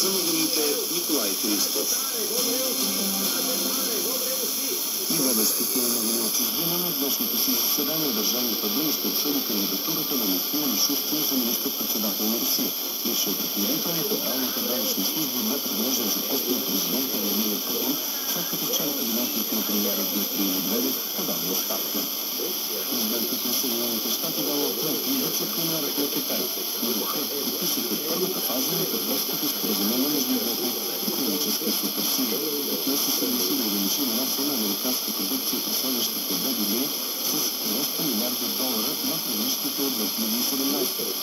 За новините Николай Христов. И водещите новини от чужбина на днешното си заседание Държавната дума ще обсъди кандидатурата на Михаил Мишустин за министър-председател на Русия. Бившият ръководител на Федералната данъчна служба бе предложен за пост на президента Владимир Путин, след като вчера кабинетът на премиера Дмитрий Медведев подаде оставка. Президентът на Съединените щати дава ответ и вице-премиерът на Китай. Мироха подписаха първата фаза на увеличи вноса на американска продукция през следващите две години с 200 милиарда долара на равнището от 2017.